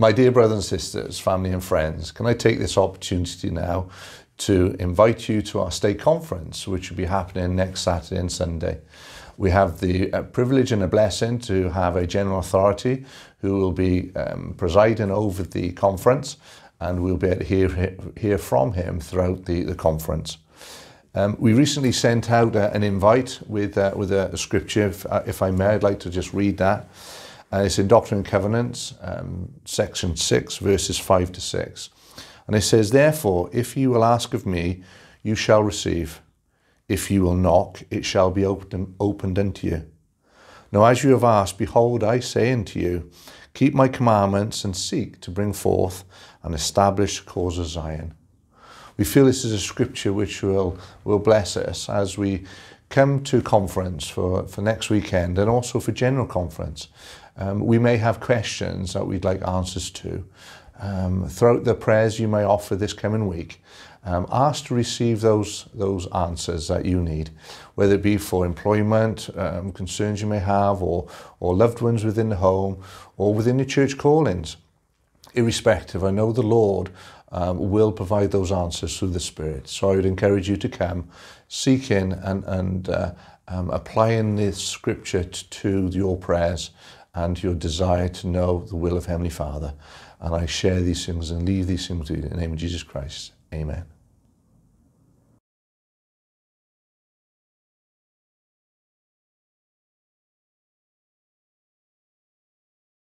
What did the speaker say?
My dear brothers and sisters, family and friends, can I take this opportunity now to invite you to our stake conference, which will be happening next Saturday and Sunday. We have the uh, privilege and a blessing to have a general authority who will be um, presiding over the conference and we'll be able to hear, hear from him throughout the, the conference. Um, we recently sent out uh, an invite with, uh, with a, a scripture, if, uh, if I may, I'd like to just read that. And it's in Doctrine and Covenants, um, section 6, verses 5 to 6. And it says, Therefore, if you will ask of me, you shall receive. If you will knock, it shall be opened, opened unto you. Now, as you have asked, behold, I say unto you, keep my commandments and seek to bring forth and establish the cause of Zion. We feel this is a scripture which will, will bless us as we come to conference for, for next weekend and also for general conference. Um, we may have questions that we'd like answers to. Um, throughout the prayers you may offer this coming week, um, ask to receive those, those answers that you need, whether it be for employment, um, concerns you may have, or, or loved ones within the home, or within the church callings. Irrespective, I know the Lord um, will provide those answers through the Spirit. So I would encourage you to come, seek in and, and uh, um, applying this scripture to your prayers and your desire to know the will of Heavenly Father. And I share these things and leave these things you in the name of Jesus Christ. Amen.